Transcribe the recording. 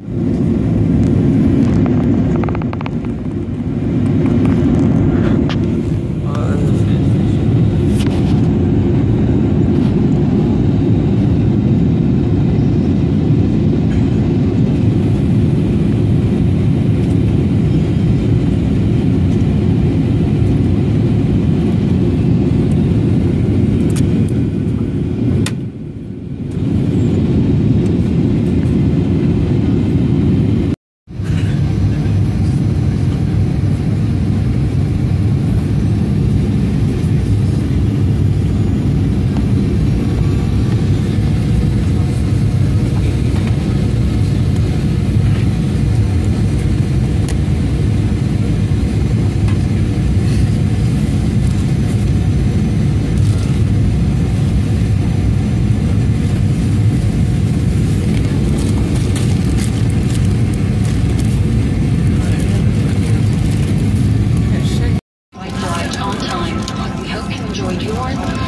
you enjoyed yours.